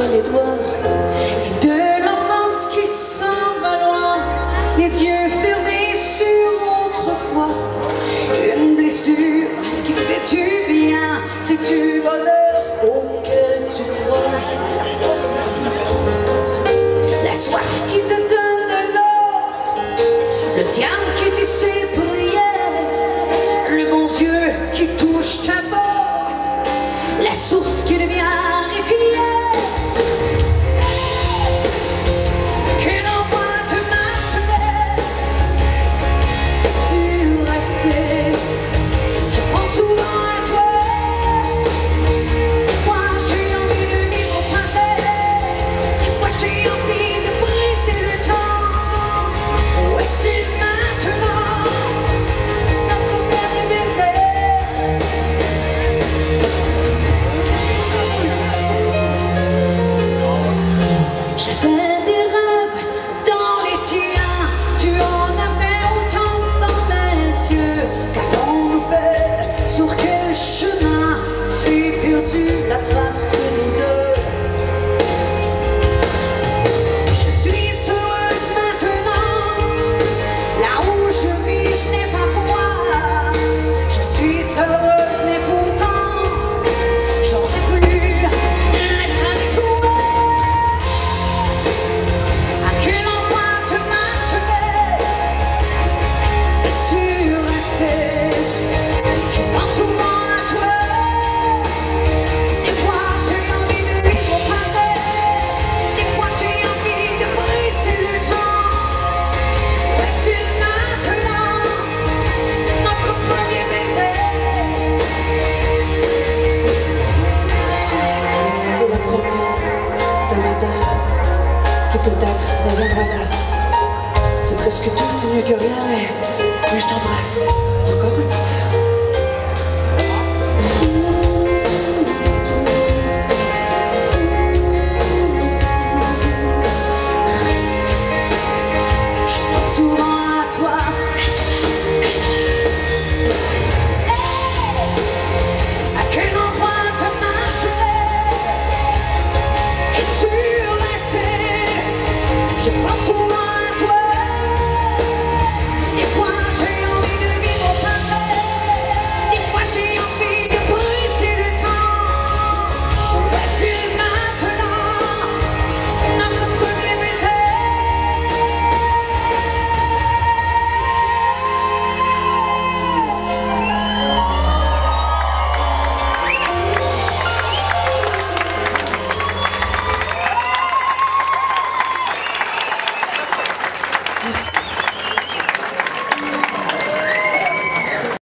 les doigts. C'est de l'enfance qui s'en va loin, les yeux fermés sur autrefois. Une blessure qui fait du bien, c'est du bonheur auquel tu crois. La soif qui te donne de l'eau, le diable qui ses prières, le bon Dieu qui touche ta peau, la souffrance qui peut-être ne viendra pas. C'est presque tout, c'est mieux que rien, mais, mais je t'embrasse encore une fois.